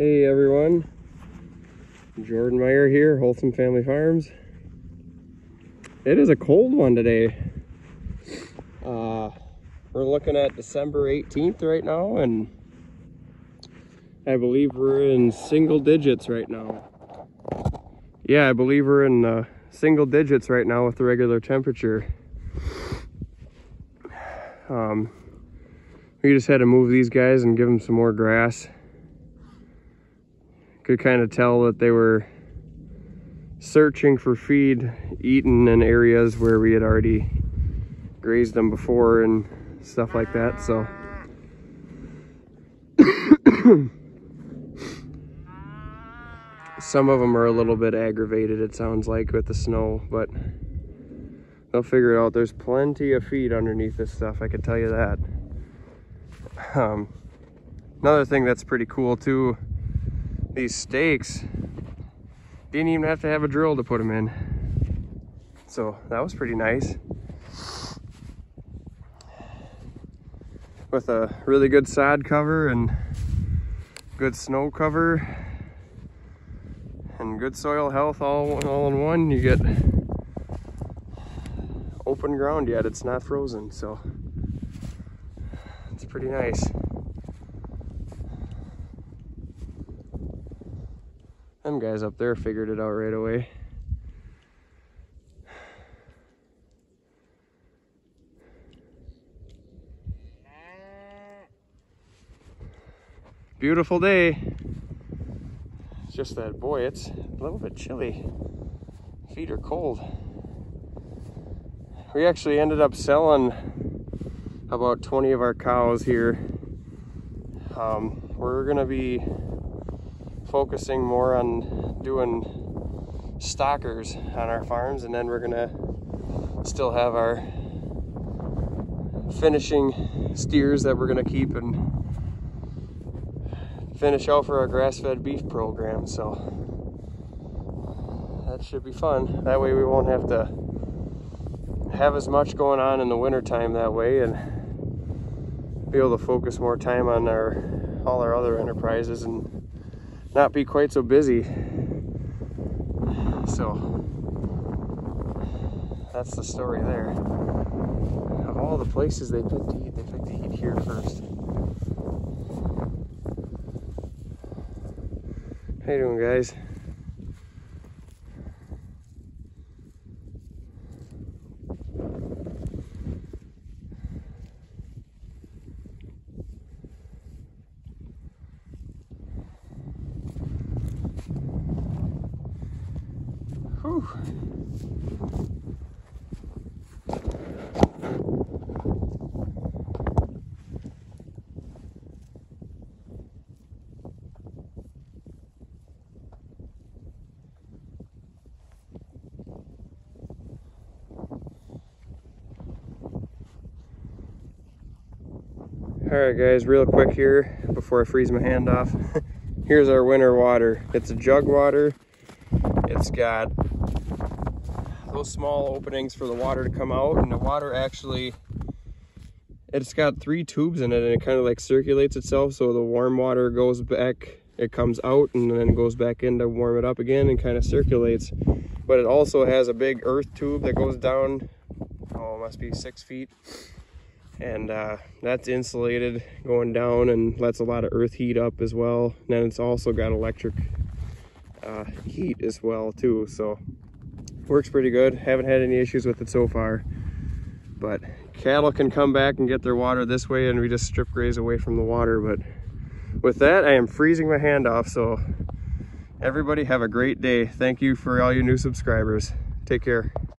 Hey everyone, Jordan Meyer here, Wholesome Family Farms. It is a cold one today. Uh, we're looking at December 18th right now and I believe we're in single digits right now. Yeah, I believe we're in uh, single digits right now with the regular temperature. Um, we just had to move these guys and give them some more grass could kind of tell that they were searching for feed, eating in areas where we had already grazed them before and stuff like that. So some of them are a little bit aggravated, it sounds like, with the snow, but they'll figure it out. There's plenty of feed underneath this stuff, I can tell you that. Um, another thing that's pretty cool too these stakes. Didn't even have to have a drill to put them in. So that was pretty nice. With a really good sod cover and good snow cover and good soil health all, all in one you get open ground yet. It's not frozen so it's pretty nice Them guys up there figured it out right away. Beautiful day. It's just that, boy, it's a little bit chilly. Feet are cold. We actually ended up selling about 20 of our cows here. Um, we're gonna be focusing more on doing stockers on our farms and then we're gonna still have our finishing steers that we're gonna keep and finish out for our grass-fed beef program so that should be fun. That way we won't have to have as much going on in the wintertime that way and be able to focus more time on our all our other enterprises and not be quite so busy. So that's the story there. Of all the places they picked to eat, they picked to eat here first. How you doing guys? Whew. All right guys, real quick here before I freeze my hand off. Here's our winter water. It's a jug water. It's got those small openings for the water to come out and the water actually it's got three tubes in it and it kind of like circulates itself so the warm water goes back it comes out and then goes back in to warm it up again and kind of circulates. But it also has a big earth tube that goes down oh must be six feet and uh, that's insulated going down and lets a lot of earth heat up as well. And then it's also got electric uh, heat as well too so works pretty good. Haven't had any issues with it so far. But cattle can come back and get their water this way and we just strip graze away from the water. But with that i am freezing my hand off so everybody have a great day. Thank you for all you new subscribers. Take care